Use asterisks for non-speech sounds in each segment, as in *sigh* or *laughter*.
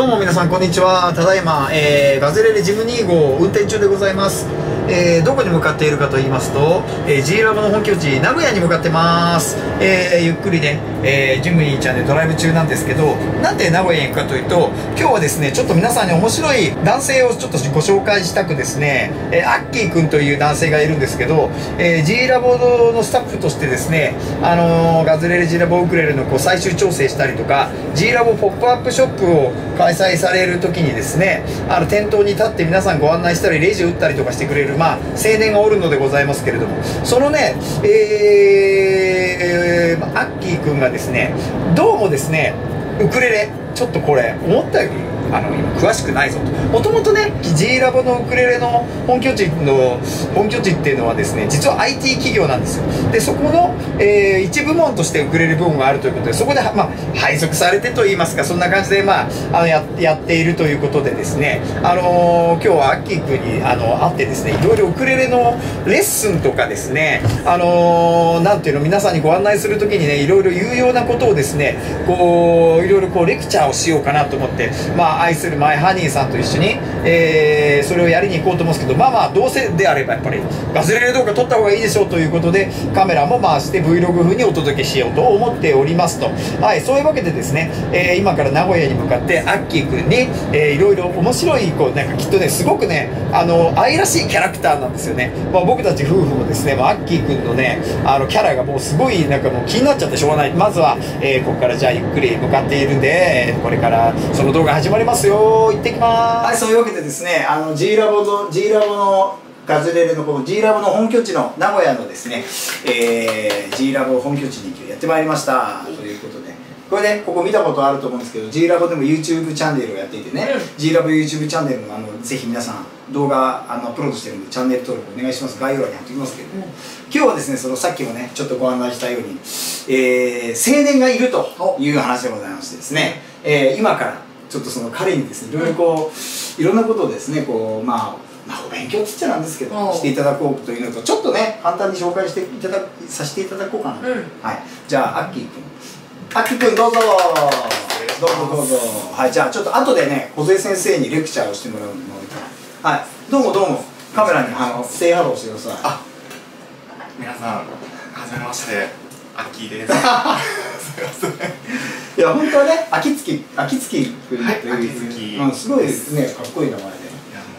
どうも皆さんこんにちは。ただいま、えー、ガズレレジム2号運転中でございます。えー、どこに向かっているかと言いますと、えー、G ラボの本拠地名古屋に向かってます、えー、ゆっくりね、えー、ジムニーちゃんでドライブ中なんですけどなんで名古屋に行くかというと今日はですねちょっと皆さんに面白い男性をちょっとご紹介したくですね、えアッキーくんという男性がいるんですけど、えー G ラボのスタッフとしてですね、あのガズレレ G ラボウクレレのこう最終調整したりとか G ラボポップアップショップを開開催される時にですねあの店頭に立って皆さんご案内したりレジ打ったりとかしてくれるまあ、青年がおるのでございますけれども。そのね、えー、アッキーくんがですねどうもですねウクレレちょっとこれ思ったよりあの今詳しくないぞと。もともとね G ラボのウクレレの本拠地の本拠地っていうのはですね実は IT 企業なんですよ。でそこの、えー、一部門としてウクレレ部門があるということでそこで、まあ、配属されてといいますかそんな感じで、まあ、あのややっているということでですね、あのー、今日はアッキー君にあの会ってですねいろいろウクレレのレッスンとかですね、あのー、なんていうの皆さんにご案内する時にねいろいろ有用なことをですねこういろいろこうレクチャーをしようかなと思ってまあ愛するマイハニーさんと一緒に、えー、それをやりに行こうと思うんですけどまあまあどうせであればやっぱりガズレレ動画撮った方がいいでしょうということでカメラも回して Vlog 風にお届けしようと思っておりますと。はいそういうわけでですね、えー、今から名古屋に向かってアッキー君に、えー、いろいろ面白いこうなんかきっとねすごくねあの愛らしいキャラクターなんですよね、まあ、僕たち夫婦もですね、まあ、アッキー君のねあのキャラがもうすごいなんかもう気になっちゃってしょうがない。まずは、えー、ここからじゃあゆっくり向かっているんでこれからその動画始まりますよ行ってきます。はいそういうわけでですねあの G ラボの G ラボのガズレレのこの G ラボの本拠地の名古屋のですね、えー、G ラボ本拠地にやってまいりました。ということで。これねここ見たことあると思うんですけど G ラボでも YouTube チャンネルをやっていてね、うん、G ラボ YouTube チャンネルのあのぜひ皆さん動画あのアップロードしてるんでチャンネル登録お願いします。概要欄に貼っておきますけど、うん、今日はですねそのさっきもねちょっとご案内したように、えー、青年がいるという話でございましてですね、えー、今からちょっとその彼にですねいろいろこういろんなことをですねこうまあまあ、お勉強っつっちゃなんですけどしていただこうというのとちょっとね簡単に紹介していたださせていただこうかな、うん、はい。じゃあアッキー君アッキー君どうぞ。どうぞどうぞ。はいじゃあちょっと後でね小杉先生にレクチャーをしてもらうので。はい。どうもどうも。カメラにあの say hello してください。あ皆さんはじめましてアッキーです。すいませんいや本当はね秋月秋月くんという、うん、すごいですねかっこいい名前で。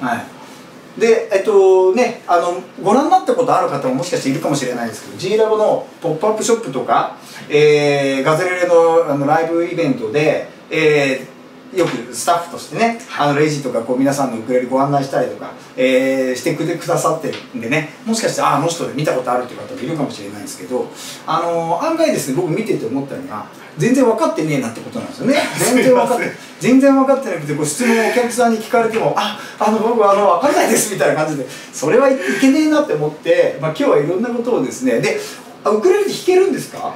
はい。でえっとねあのご覧になったことある方ももしかしているかもしれないですけど G ラボのポップアップショップとか、えー、ガゼレレのあのライブイベントで、えーよくスタッフとしてね、あのレジとかこう皆さんのウクレレご案内したりとか、えー、してくださってるんでねもしかしてああの人で見たことあるっていう方もいるかもしれないんですけど、あのー、案外ですね僕見てて思ったのが全然分かってねえなってことなんですよね。*laughs* 全然分かって全然分かってなくてこう質問をお客さんに聞かれても「ああの僕あの分かんないです」みたいな感じでそれはいけねえなって思って、まあ、今日はいろんなことをですねでウクレレって弾けるんですか？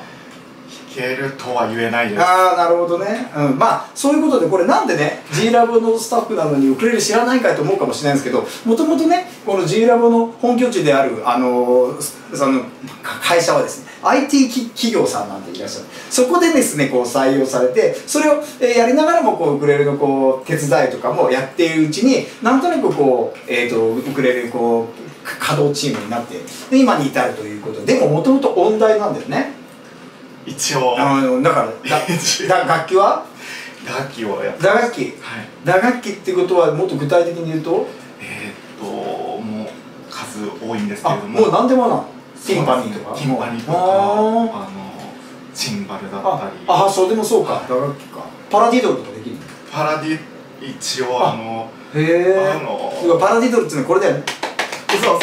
けるとは言えないです。ああなるほどね、うん、まあそういうことでこれなんでね G ラボのスタッフなのにウクレレ知らないかと思うかもしれないんですけどもともとねこの G ラボの本拠地であるあのその会社はですね IT 企業さんなんていらっしゃる。そこでですねこう採用されてそれを、やりながらもこうウクレレのこう手伝いとかもやっているうちになんとなくこう、えーと、ウクレレこう稼働チームになってで今に至るということでももともと音大なんだよね。一応。あのだから *laughs* だ楽器は？打楽器をやって打楽器、はい、打楽器ってことはもっと具体的に言うと？えー、っともう数多いんですけれども。もう何でもなティンパニーとか？ティンパニーとかあのチンバルだったり。ああそうでもそうか。打楽器かパラディドルとかできるパラディ一応あのへえパラディドルっていうのはこれだよね。そうそう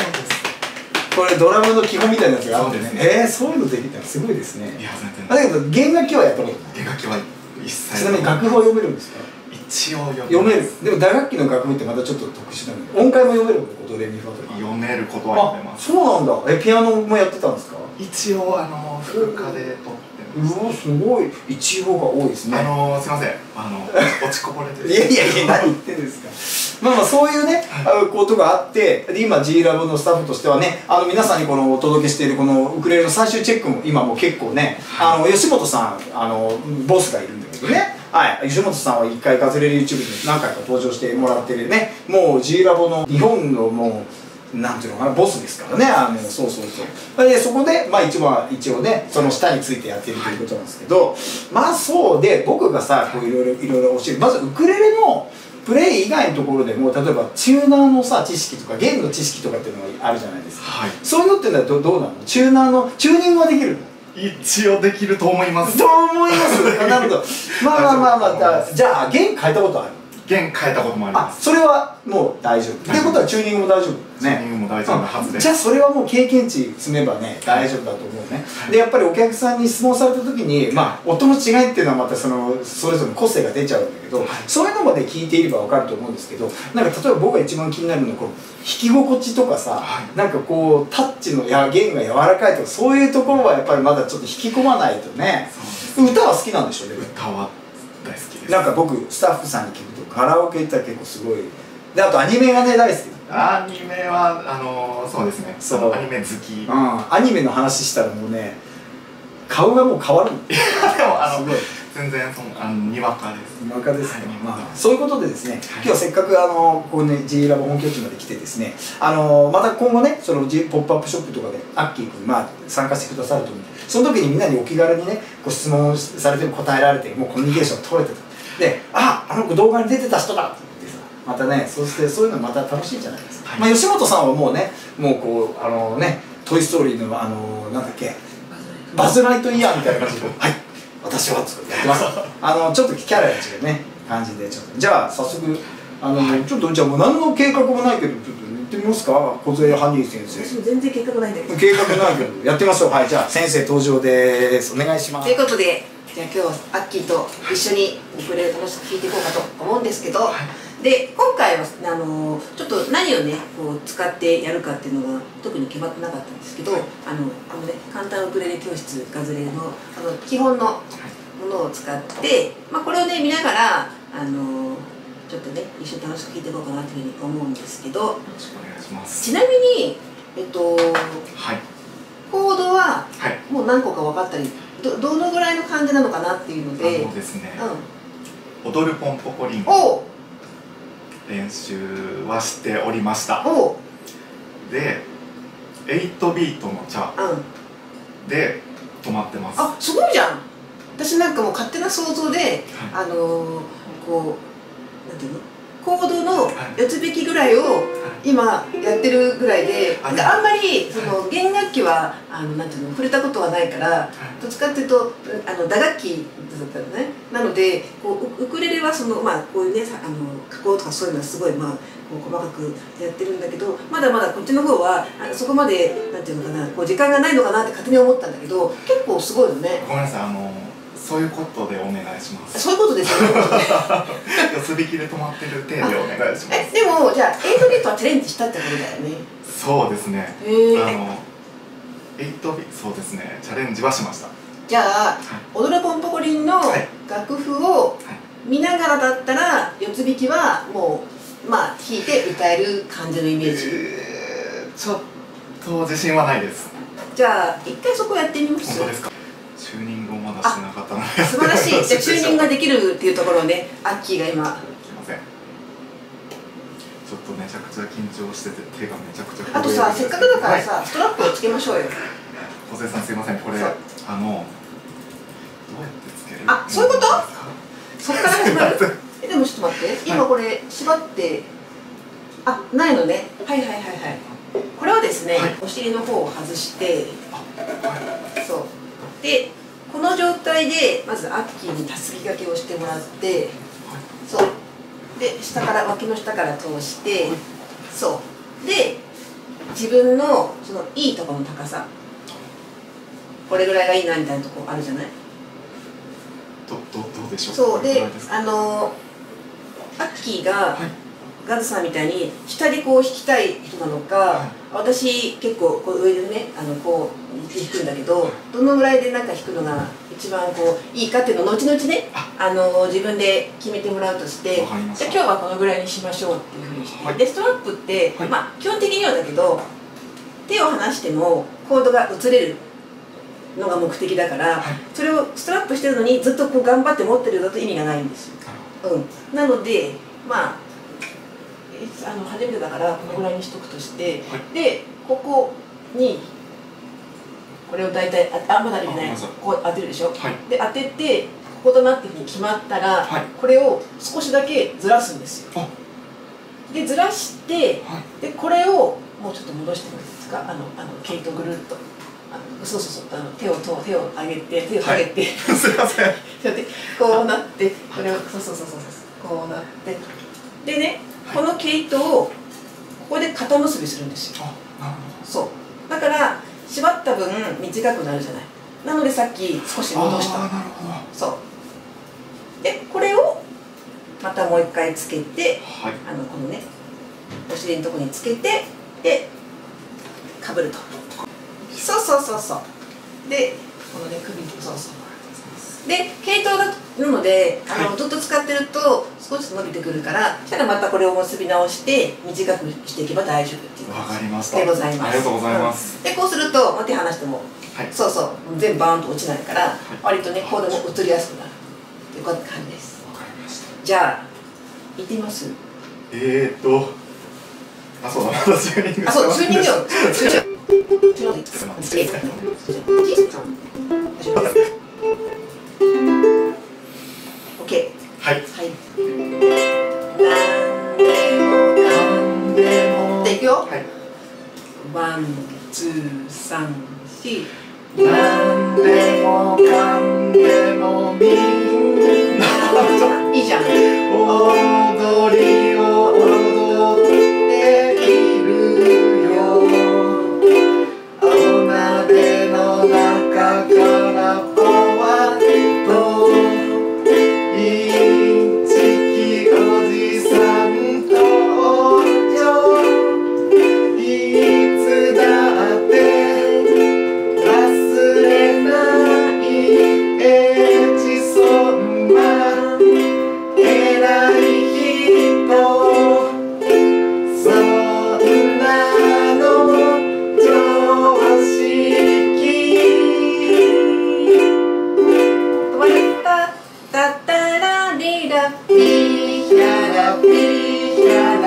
これドラムの基本みたいなやつがあってね。えー、そういうのできたらすごいですね。いや全然。だけど弦楽器はやったこと弦楽器は一切。ちなみに楽譜は読めるんですか？一応読める。でも打楽器の楽譜ってまたちょっと特殊なので音階も読めることレミファとか読めることは読めます。そうなんだ。えピアノもやってたんですか？一応あの副科で取うわすごい。一応が多いですね。あのすみません。あの落ちこぼれていやいやいや何言ってんですか。まあまあそういうね、はい、ことがあってで今 G ラボのスタッフとしてはねあの皆さんにこのお届けしているこのウクレレの最終チェックも今も結構ね、はい、あの吉本さんあのボスがいるんだけどね。はい、吉本さんは一回ガズレレ YouTube に何回か登場してもらってるね。もう G ラボの日本のもうなんていうのかなボスですからねあのそうそうそう。でそこでまあ一応は一応ねその下についてやってるということなんですけどまあそうで僕がさこういろいろいろいろ教える。まずウクレレのプレイ以外のところでも例えばチューナーのさ知識とか弦の知識とかっていうのがあるじゃないですか。はい。そういうのってのはどどうなの？チューナーのチューニングはできるの？一応できると思います。どう思います。なるほど。まあまあまあまあ *laughs* だじゃあ弦変えたことある？弦変えたこともありまあすそれはもう大丈夫。ってことはチューニングも大丈夫。チューニねングも大丈夫なはずで。すじゃあそれはもう経験値積めばね大丈夫だと思うね。でやっぱりお客さんに質問された時にまあ音の違いっていうのはまたそのそれぞれの個性が出ちゃうんだけどそういうのまで聞いていれば分かると思うんですけどなんか例えば僕が一番気になるのはこの弾き心地とかさはい。なんかこうタッチのや弦が柔らかいとかそういうところはやっぱりまだちょっと引き込まないとね。歌は好きなんでしょうね。歌は大好きです。なんか僕スタッフさんに聞くとカラオケ行ったら結構すごい。であとアニメがね大好き。アニメはあのそうですね。そう。アニメ好き。でもうん。アニメの話したらもうね顔がもう変わるの。*laughs* あのすごい。全然そのあのにわかです。バカですね、はいまあ、そういうことでですね、今日はせっかくあのここね G ラボ本拠地まで来てですねあのまた今後ねその G ポップアップショップとかでアッキー君まあ参加してくださると思うんでその時にみんなにお気軽にねご質問されても答えられてもうコミュニケーション取れてたでああの子動画に出てた人だ。って言ってさまたねそしてそういうのまた楽しいじゃないですか、はい。まあ、吉本さんはもうねもうこうあのね「トイ・ストーリーの」あのなんだっけ。バズ・ライトイヤーみたいな感じで「はい。私は」とかやってます。あのちょっとキャラが違うね感じでちょっとじゃあ早速あの、ちょっとじゃあもう何の計画もないけどちょっと言ってみますか。小杉ハニー先生。私も全然計画ないんだけど。計画ないけどやってみましょう。はい。じゃあ先生登場です。お願いします。ということでじゃあ今日はアッキーと一緒にウクレレ楽しく弾いていこうかと思うんですけど、で今回はあのちょっと何をねこう使ってやるかっていうのが特に決まってなかったんですけど、あのこのね簡単ウクレレ教室ガズレレのあの基本のものを使って、まあ、これをね見ながらあのちょっとね一緒に楽しく弾いていこうかなというふうに思うんですけどよろしくお願いします。ちなみにえっとはい。コードははい。もう何個か分かったりどどのぐらいの感じなのかなっていうのあで、のですね。う踊るポンポコリン練習はしておりました。で8ビートのチャうん。で止まってます。あすごいじゃん。私なんかもう勝手な想像であのー、こうなんていうの？コードの四つ引きぐらいを今やってるぐらいではいあんまりその弦楽器はあのなんていうの？触れたことはないからどっちかっていうとあの打楽器だったのねなのでこうウウクレレはそのまあこういうねさあの加工とかそういうのはすごいまあこう細かくやってるんだけどまだまだこっちの方はあのそこまでなんていうのかなこう時間がないのかなって勝手に思ったんだけど結構すごいよね。ごめんなさいあのそういうことでお願いします。そういうことですよね。四つ引きで止まってる程度でお願いしまえすでもじゃあ8ビートはチャレンジしたってことだよね。そうですね。へえあの8ビそうですね。チャレンジはしましたじゃあ「踊るポンポコリン」のはい。楽譜を見ながらだったら四つ弾きはもうまあ弾いて歌える感じのイメージ？えーちょっと自信はないです。じゃあ一回そこやってみます？本当ですか？チューニングをまだしてなかったので。素晴らしい。*laughs* じゃあチューニングがすできるっていうところをねアッキーが今。いません。ちょっとめちゃくちゃ緊張してて手がめちゃくちゃあとさせっかくだからさ、ストラップをつけましょうよ。小瀬さんすいません。これあのどうやってつける？あそういうこと？そっから始まる？えでもちょっと待って。今これ縛ってあないのね。はいはいはいはい。これはですね、はい。お尻の方を外してあはい。そう。でこの状態でまずアッキーにたすき掛けをしてもらってそう。で下から脇の下から通してそう。で自分のそのいいところの高さこれぐらいがいいなみたいなとこあるじゃない？どどどうでしょう？そうであのアッキーが、はい。ガズさんみたいに下でこう弾きたい人なのか、はい。私結構こう上でねあのこう弾くんだけどどのぐらいでなんか弾くのが一番こういいかっていうのを後々ねあ。の自分で決めてもらうとしてじゃあ今日はこのぐらいにしましょうっていうふうにして、はい。でストラップって、はい。まあ基本的にはだけど手を離してもコードが移れるのが目的だから、はい。それをストラップしてるのにずっとこう頑張って持ってるだと意味がないんですよ、うん、なのでまあえあの初めてだからこのぐらいにしとくとして、はでここにこれを大体ああんまだ入れない。こう当てるでしょ、はい。で当ててこことなってに決まったら、はい。これを少しだけずらすんですよ。あ。でずらしてはい。でこれをもうちょっと戻してもいいですか？あのあの毛糸ぐるっとそうそうそう。あの手をと手を上げて手を下げて、*laughs* すいません。こうなってこれをそうそうそうそうそうこうなって。でねこの毛糸をここで肩結びするんですよ。そう。だから縛った分短くなるじゃない。なのでさっき少し戻した。あーなるほど。そう。でこれをまたもう一回つけてはい。あのこのねお尻のところにつけてでかぶるとそうそうそうそう。でこのね首にそうそう。で毛糸だなのであの、はいずっと使ってると少し伸びてくるからそしたらまたこれを結び直して短くしていけば大丈夫っていうわかりました。でございます。ありがとうございます、うん。でこうするとまあ手離してもはい。そうそう全部バーンと落ちないから、割とねこうでも移りやすくなるっていう感じです。わかりました。じゃあ行ってみます？えーっとあそうだまだチューニングあそうチューニングよはいーはいなんでもかんでもでいくよはいワンツーサンシなんでもかんでもみんないいじゃん踊り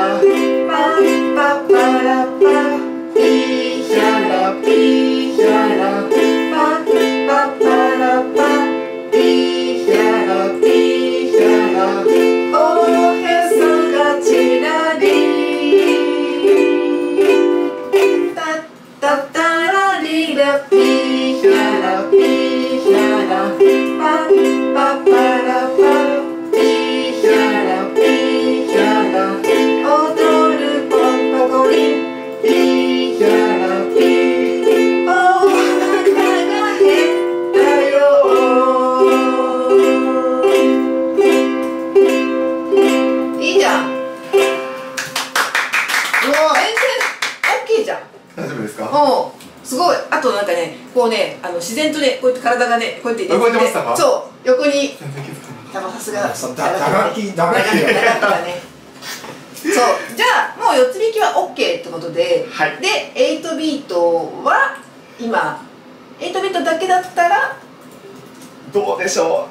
ヒ OK じゃん。大丈夫ですか？おうすごい。あとなんかねこうねあの自然とねこうやって体がねこうやって動いてましたか？そう。横に。全然気づかなかっやっぱさすが。そうだ打楽器打楽器だね *laughs* そう。じゃあもう四つ引きは OK ってことで、はい。で8ビートは今。8ビートだけだったら？たどうでしょ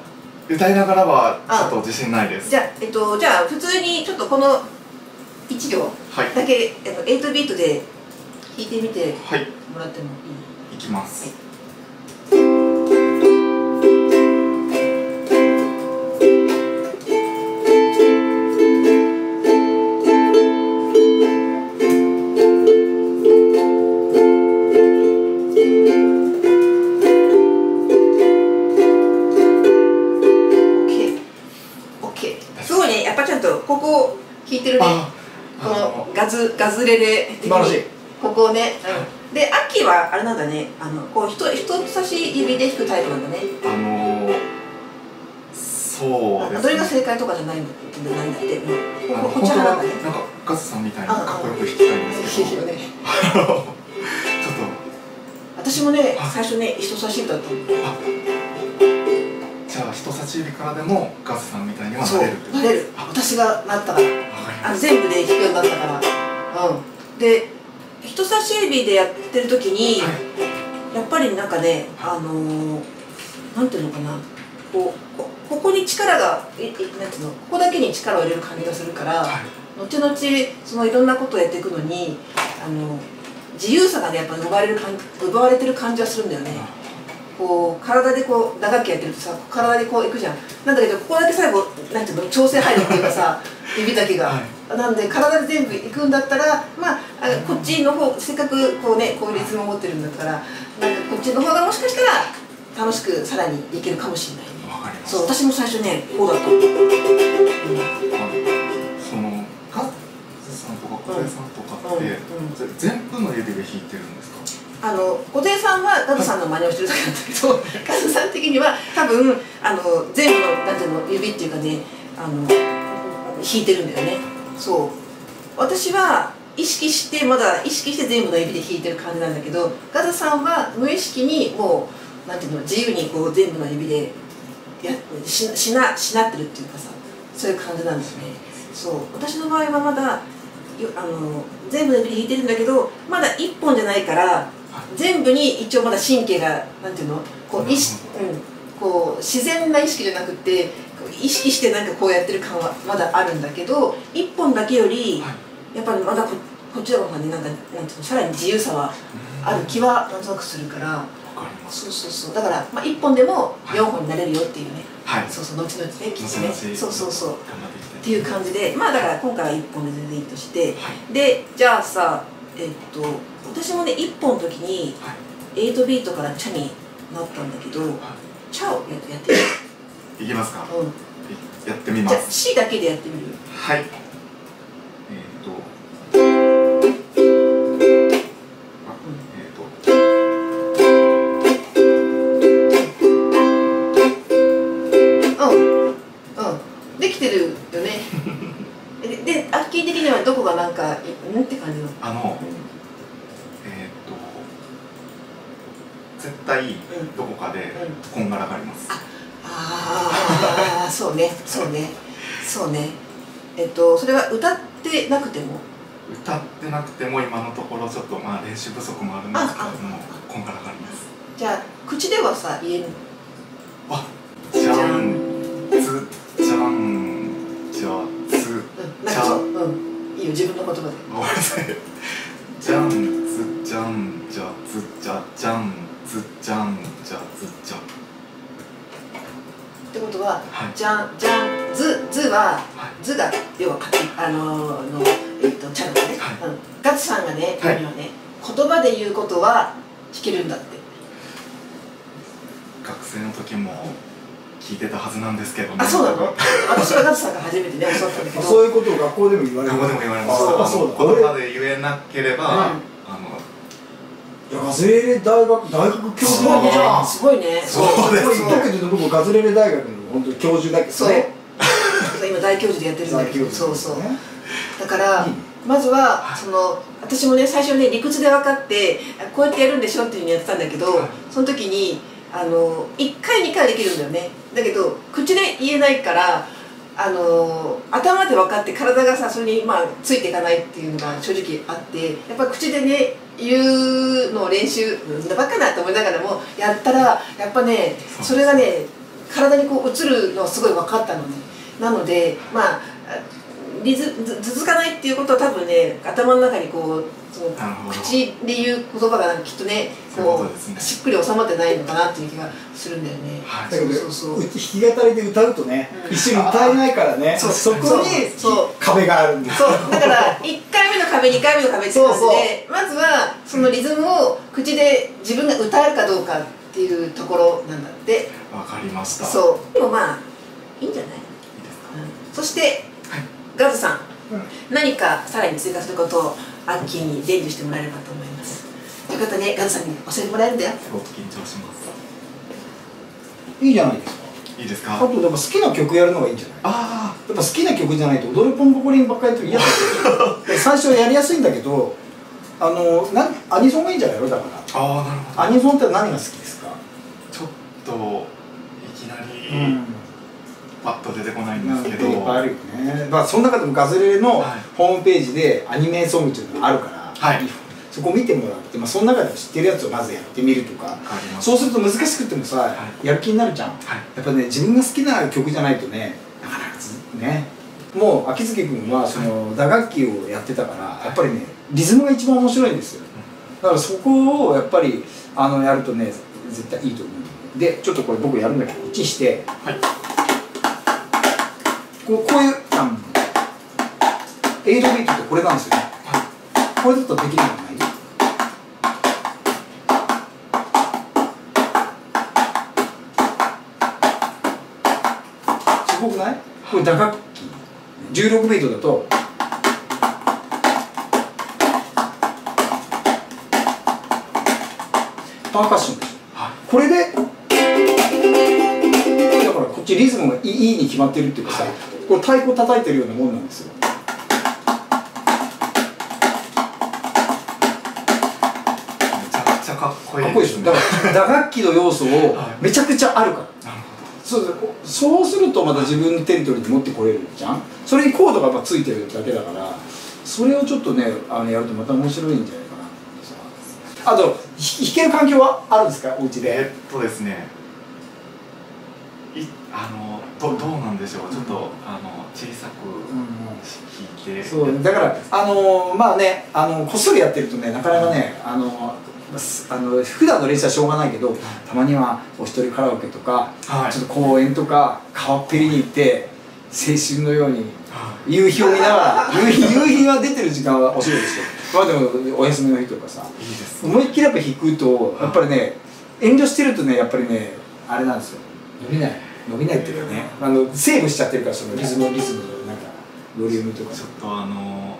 う？歌いながらはちょっと自信ないです。じゃあえっとじゃあ普通にちょっとこの1行はい。だけ、えっと、8ビートで弾いてみてはい。もらってもいい？いきます、オッケー。オッケー。すごいね。やっぱちゃんとここ弾いてるね。あこのガズガズレレ的に。ここをね、うん、で秋はあれなんだね。あのこう人人差し指で弾くタイプなんだね。あのー、そうですどれが正解とかじゃないんだってないんだって、うん、ここち派なんだね。なんかガズさんみたいにかっこよく弾きたいんですけど。*laughs* ちょっ私もねあ。最初ね人差し指だったじゃあ人差し指からでもガズさんみたいにはなれるってことなれる。私がなったからあ全部で弾くようになったから。うん。で人差し指でやってる時に、はい。やっぱりなんかねあのーなんていうのかな。こうこここに力がいいなんていうのここだけに力を入れる感じがするから、はい。後々そのいろんなことをやっていくのにあの自由さがねやっぱ奪われる感奪われてる感じはするんだよね。こう体でこう打楽器やってるとさ体でこういくじゃん。なんだけどここだけ最後なんていうの調整入るっていうかさ指だけが、なんで体で全部いくんだったらまああこっちの方せっかくこうねこういうリズムを持ってるんだったらなんかこっちの方がもしかしたら楽しくさらにいけるかもしれないね。わかりますそう私も最初ねこうだった。うん。そのガッツさんとか小出さんとかって、うん。うん。全部の指で弾いてるんですか？あの小手さんはガズさんの真似をしてるだけなんだけどガズさん的には多分あの全部のなんていうの指っていうかねあの弾いてるんだよね。そう。私は意識してまだ意識して全部の指で弾いてる感じなんだけどガズさんは無意識にもうなんていうの自由にこう全部の指でやししなしなってるっていうかさそういう感じなんですね。そう。私の場合はまだあの全部の指で弾いてるんだけどまだ一本じゃないから全部に一応まだ神経がなんていうのこう意識、うん、こう自然な意識じゃなくて意識してなんかこうやってる感はまだあるんだけど一本だけよりやっぱりまだここっちの方がねなんかなんていうのさらに自由さはある気はなんとなくするから。わかります。そうそうそう。だから、まあ、一本でも四本になれるよっていうね、はい。そうそう後々ねきっとね。そうそうそうっていう感じでまあだから今回は1本で全然いいとしてはい。でじゃあさえっと私もね1本の時にはい。8ビートからチャになったんだけどチャをやってやってみる、いきますか、うん、やってみまじゃあす C だけでやってみる？はい。えっ、と。あえっ、と。うん。うん。できてるよね。*laughs* ででアッキー的にはどこがなんかいんって感じなの？あのえっ、と。絶対どこかでこんがらがります、ああそうね。そうね。そうね。えっとそれは歌ってなくても？歌ってなくても今のところちょっとまあ練習不足もあるんですけれどもあこんがらがります。じゃあ口ではさ言えるあじゃんつじゃんじゃつうん。なんかそう。うん。いいよ。自分の言葉で。ごめんなさい。じゃんじゃんじゃんずずははいずが要はあのーのえっとチャンネルね、はい。うん、ガツさんがねはい。ね言葉で言うことは聞けるんだって。学生の時も聞いてたはずなんですけどね。あそうなの？私はガツさんが初めてね教わったんだけど。そういうことを学校でも言われる。学校でも言われます。ああそうだ言葉で言えなければ、うん。あのいやガズレレ大学大学教授。なんじゃんすごいね。そうです。ね言っとくけど僕ガズレレ大学の本当に教授だけそう。どね今大教授でやってるんだけど。そうそう。だから、まずはその私もね最初ね理屈で分かってあこうやってやるんでしょっていうふうにやってたんだけど、はい。その時にあの1回2回できるんだよね。だけど口で言えないからあの頭で分かって体がさそれにまあついていかないっていうのが正直あってやっぱ口でね言うのを練習なんだバカなと思いながらもやったらやっぱね。それがね体にこう映るのはすごい分かったのねなのでまあリズず続かないっていうことは多分ね頭の中にこうその口で言う言葉がなんかきっとねこことですね。うしっくり収まってないのかなっていう気がするんだよね。はい。だけどそうそう。そう弾き語りで歌うとね、うん。一緒に歌えないからねそこにそう。壁があるんです。そう。だから1回目の壁2回目の壁って感じでそうそう。まずはそのリズムを口で自分が歌えるかどうかっていうところなんだってわかりました。うそう。でもまあいいんじゃない、いいですか？うん。そしてガズさん、何かさらに追加することをアッキーに伝授してもらえればと思います。よかったねガズさんに教えてもらえるんだよ。すごく緊張します。いいじゃないですか。いいですか？あとやっぱ好きな曲やるのがいいんじゃない？あやっぱ好きな曲じゃないと踊るポンポコリンばっかりやってると嫌だ最初はやりやすいんだけどあのなアニソンがいいんじゃないの？だから。ーあーなるほど。アニソンって何が好きですか？ちょっとなうりパッと出てこないんですけど、っぱいあるよね。まあその中でもガズレレのはい。ホームページでアニメソングっていうのがあるから、はい。そこ見てもらって、まあ、その中でも知ってるやつをまずやってみるとかそうすると難しくてもさ、い。やる気になるじゃん。はい。やっぱね自分が好きな曲じゃないとねなかなかつねもう秋月君はその打楽器をやってたからやっぱりねリズムが一番面白いんですよ。だからそこをやっぱりあのやるとね絶対いいと思うでちょっとこれ僕やるんだけどこっちにして。はい。こうこういうあのエイドビートってこれなんですよね。これだとできないのない？すごくない？これ打楽器。16ビートだとパーカッションですこれでリズムがいいいいに決まってるっていうかさこれ太鼓叩いてるようなもんなんですよ。めちゃくちゃかっこいいかっこいいでしょ。だから打楽器の要素をめちゃくちゃあるから。なるほそうそう。するとまた自分のテリトリーに持ってこれるじゃん。それにコードがやっぱついてるだけだからそれをちょっとねあのやるとまた面白いんじゃないかなあとひ弾ける環境はあるんですか？お家で。どえっとですねどどうなんでしょうちょっとあの小さく弾いて。そうだからあのーまあねあのこっそりやってるとねなかなかねあのすあの普段の練習はしょうがないけどたまにはお一人カラオケとか、はい。ちょっと公園とか川っぺりに行って青春のようには夕日を見ながら夕日夕日が出てる時間はお仕事ですよまあでもお休みの日とかさ。いいいです思いっきりやっぱ弾くとやっぱりね遠慮してるとねやっぱりねあれなんですよ。伸びない伸びないっていうかねあのセーブしちゃってるからそのリズムリズムのなんかボリュームとか。ちょっとあの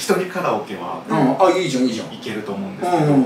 一人カラオケはうん、あいいじゃんいいじゃん。いけると思うんでうすけど、んうん。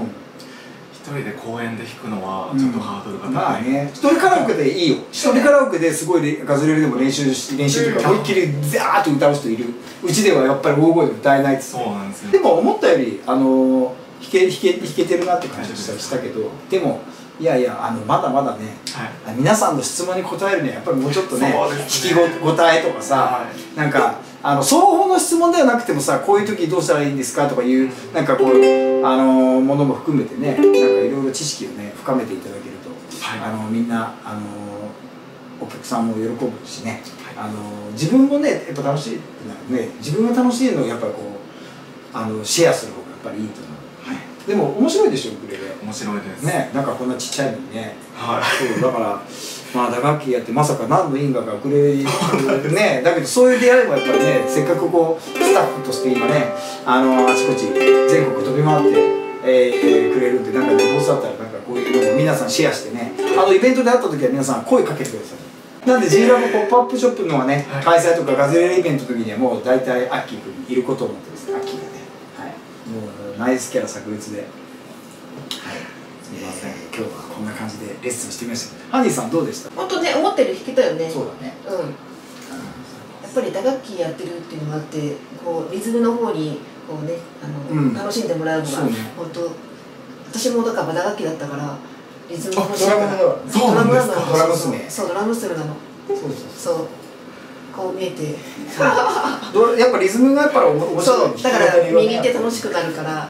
一人で公園で弾くのはちょっとハードルがまあ高い、ね。一人カラオケでいいよ。一人カラオケですごいレガズレレでも練習し練習とか思いっきりザーッと歌う人いる。うちではやっぱり大声で歌えないっつってそうなんですよ。でも思ったよりあの弾け弾け弾けてるなって感じがしたしたけどでもいやいやあのまだまだねはい。皆さんの質問に答えるにはやっぱりもうちょっとねね。弾きご答えとかさ、はい。なんかあの双方の質問ではなくてもさこういう時どうしたらいいんですかとかいうなんかこうあのものも含めてねなんかいろいろ知識をね深めていただけると、はい。あのみんなあのお客さんも喜ぶしね、あの自分もねやっぱ楽しいね自分が楽しいのをやっぱりこうあのシェアする方がやっぱりいいと思う、はい。でも面白いでしょウクレレ面白いです。ねなんかこんなちっちゃいのにね。はい。そうだからまあ打楽器やってまさか何の因果かウクレレね。*laughs* だけどそういう出会いもやっぱりねせっかくこうスタッフとして今ねあのあちこち全国飛び回って、えーくれるんでなんかねどうせだったらなんかこういうのを皆さんシェアしてね。あのイベントで会った時は皆さん声かけてください。なんで G ラボポップアップショップのはね、はい。開催とかガズレレイベントの時にはもう大体アッキー君いることを思ってます。アッキーがね。はい。もうナイスキャラ炸裂で。はいすみません、えー今日はこんな感じでレッスンしてみました。ハニーさんどうでした？本当ね思ってる弾けたよね。そうだね。うん。やっぱり打楽器やってるっていうのがあってこうリズムの方にこうねあの、うん。楽しんでもらうのがね。本当私もだから打楽器だったからリズムが欲しいドラムだそうなんですか？ドラム娘そうドラム娘なの。そうそうそう。こう見えて。やっぱリズムがやっぱり面白い。そう。だから右手楽しくなるから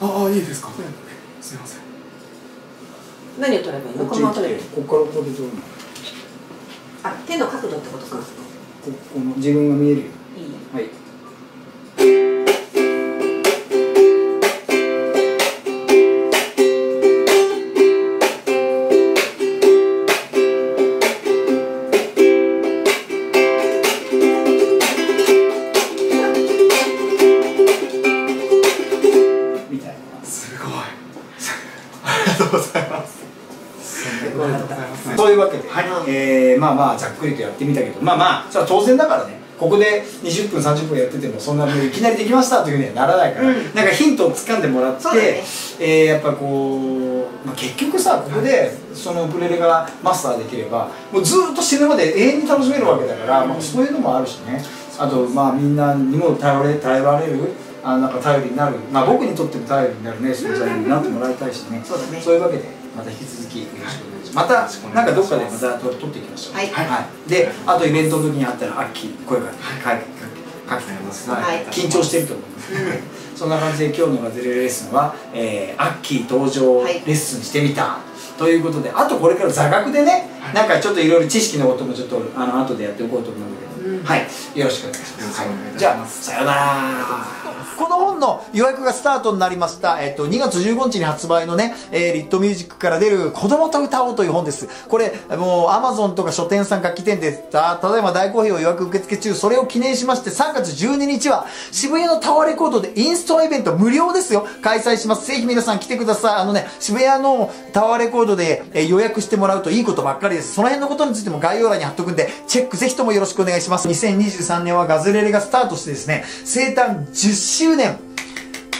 ああいいですか、すいません。何を取ればいいの？こっちに来このまま取れるてここからここで撮るの。こあ手の角度ってことか。この自分が見えるよくりとやってみたけど。まあまあそれは当然だからね。ここで20分30分やっててもそんなもういきなりできましたというふうにはならないから、うん。なんかヒントをつかんでもらって、ね。えーやっぱこうまあ、結局さここでそのウクレレがマスターできればもうずっと死ぬまで永遠に楽しめるわけだから、まあ、そういうのもあるしね。あとまあみんなにも頼れ頼られるあなんか頼りになる、まあ、僕にとっても頼りになるね存在になってもらいたいしね。そうだね。そういうわけでまた引き続きよろしくお願いします。またなんかどっかでまた撮撮っていきましょう。はい。であとイベントの時にあったらアッキー声かけかけかけてます、はい。緊張してると思います、そんな感じで今日のガズレレレッスンは、えー、アッキー登場はいレッスンしてみた、ということであとこれから座学でね、なんかちょっといろいろ知識のこともちょっとあの後でやっておこうと思うんだけど、うん。はい。よろしくお願いします。はい。じゃあさようならこの本の予約がスタートになりました、えっと、2月15日に発売のね、えーリットミュージックから出る子供と歌おうという本です。これ、もう Amazon とか書店さん、楽器店で、たただいま大好評予約受付中、それを記念しまして3月12日は渋谷のタワーレコードでインストアイベント無料ですよ。開催します。ぜひ皆さん来てください。あのね、渋谷のタワーレコードで、えー予約してもらうといいことばっかりです。その辺のことについても概要欄に貼っとくんで、チェックぜひともよろしくお願いします。2023年はガズレレがスタートしてですね、生誕10周年。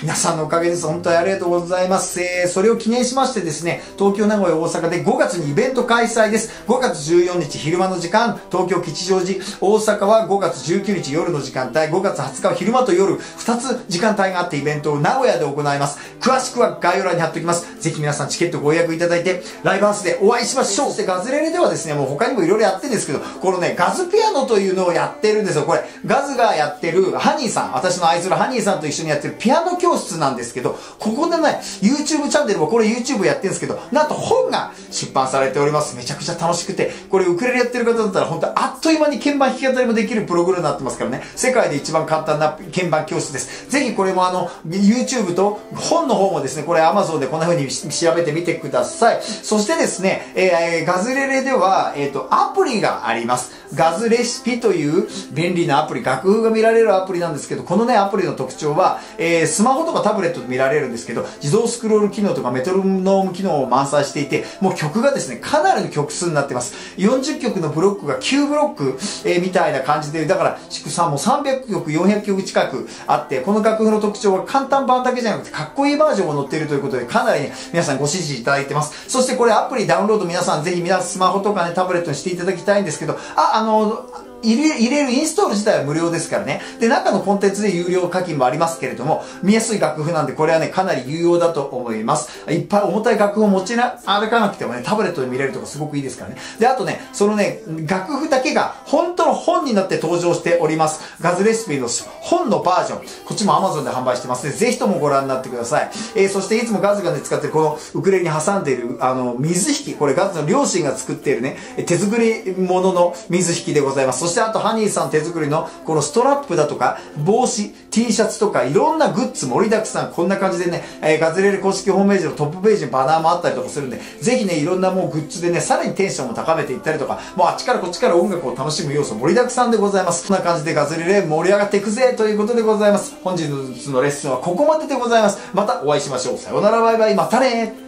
皆さんのおかげです。本当にありがとうございます。えー、それを記念しましてですね、東京、名古屋、大阪で5月にイベント開催です。5月14日昼間の時間、東京吉祥寺、大阪は5月19日夜の時間帯、5月20日は昼間と夜、2つ時間帯があってイベントを名古屋で行います。詳しくは概要欄に貼っておきます。ぜひ皆さんチケットご予約いただいて、ライブハウスでお会いしましょう。そしてガズレレではですね、もう他にもいろいろやってるんですけど、このね、ガズピアノというのをやってるんですよ。これ、ガズがやってるハニーさん、私の愛するハニーさんと一緒にやってるピアノ教教室なんですけど、ここでね、YouTube チャンネルもこれ YouTube やってるんですけど、なんと本が出版されております。めちゃくちゃ楽しくて、これウクレレやってる方だったら本当あっという間に鍵盤弾き語りもできるプログラムになってますからね、世界で一番簡単な鍵盤教室です。ぜひこれもあの、YouTube と本の方もですね、これ Amazon でこんな風に調べてみてください。そしてですね、えーガズレレでは、えっ、と、アプリがあります。ガズレシピという便利なアプリ、楽譜が見られるアプリなんですけど、このね、アプリの特徴は、えースマホとかタブレットで見られるんですけど、自動スクロール機能とかメトロノーム機能を満載していて、もう曲がですね、かなりの曲数になってます。40曲のブロックが9ブロック、えーみたいな感じで、だから、祝さんも300曲、400曲近くあって、この楽譜の特徴は簡単版だけじゃなくて、かっこいいバージョンも載っているということで、かなりね、皆さんご支持いただいてます。そしてこれアプリダウンロード皆さんぜひ皆さんスマホとかね、タブレットにしていただきたいんですけど、あ、あの、那我入れ入れるインストール自体は無料ですからね。で、中のコンテンツで有料課金もありますけれども、見やすい楽譜なんで、これはね、かなり有用だと思います。いっぱい重たい楽譜を持ちな歩かなくてもね、タブレットで見れるとかすごくいいですからね。で、あとね、そのね、楽譜だけが本当の本になって登場しております。ガズレシピの本のバージョン。こっちも Amazon で販売してますので、ぜひともご覧になってください。えー、そしていつもガズがね、使ってるこのウクレレに挟んでいる、あの、水引き。これガズの両親が作っているね、手作りものの水引きでございます。そしてあとハニーさん手作りのこのストラップだとか、帽子、T シャツとか、いろんなグッズ盛りだくさん。こんな感じでね、えーガズレレ公式ホームページのトップページにバナーもあったりとかするんで、ぜひね、いろんなもうグッズでね、さらにテンションを高めていったりとか、もうあっちからこっちから音楽を楽しむ要素盛りだくさんでございます。こんな感じでガズレレ盛り上がっていくぜということでございます。本日のレッスンはここまででございます。またお会いしましょう。さようならバイバイ。またね